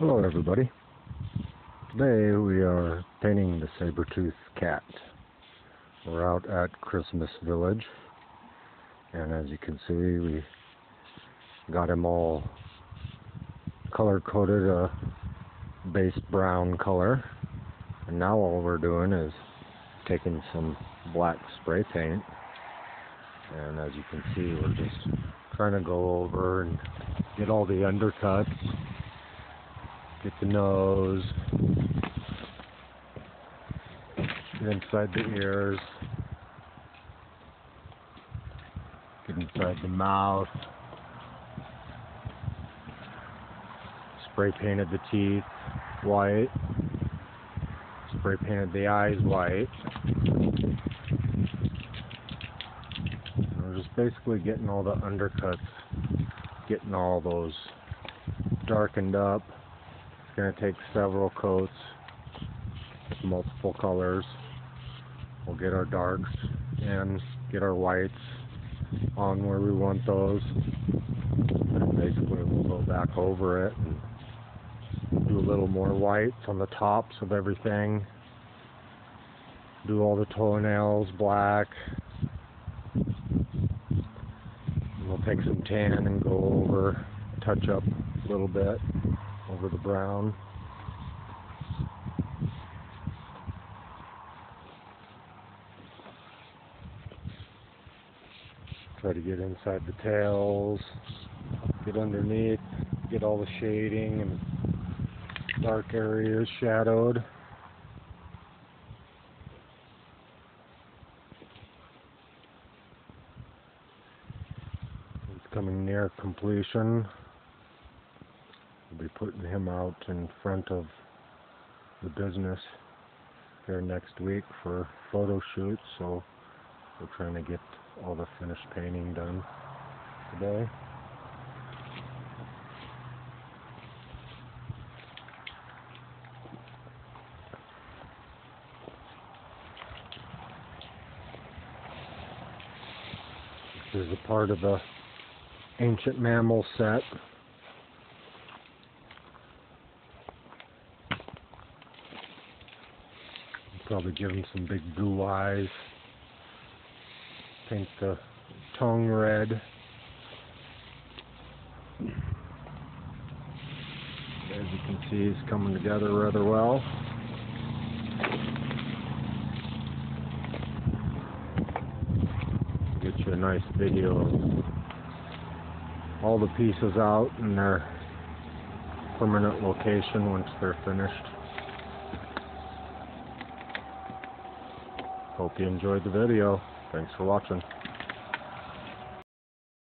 Hello everybody. Today we are painting the saber-tooth cat. We're out at Christmas Village and as you can see we got him all color coded a base brown color and now all we're doing is taking some black spray paint and as you can see we're just trying to go over and get all the undercuts get the nose, get inside the ears, get inside the mouth, spray painted the teeth white, spray painted the eyes white. we're just basically getting all the undercuts, getting all those darkened up going to take several coats multiple colors. We'll get our darks and get our whites on where we want those. And basically we'll go back over it and do a little more whites on the tops of everything. Do all the toenails black. And we'll take some tan and go over, touch up a little bit over the brown. Try to get inside the tails, get underneath, get all the shading and dark areas shadowed. It's coming near completion. We'll be putting him out in front of the business here next week for photo shoots, so we're trying to get all the finished painting done today. This is a part of the ancient mammal set. Probably give him some big blue eyes. Paint the tongue red. As you can see, he's coming together rather well. Get you a nice video of all the pieces out in their permanent location once they're finished. Hope you enjoyed the video. Thanks for watching.